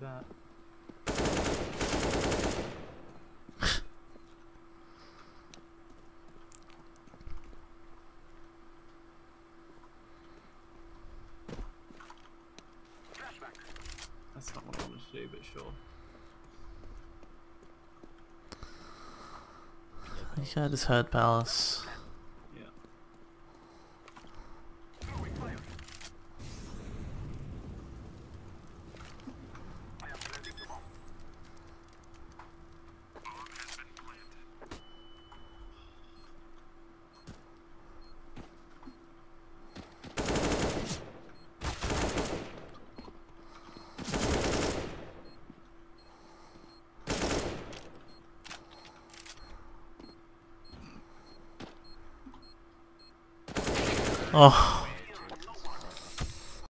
that. That's not what I wanted to do, but sure. I think I just heard Palace. Oh.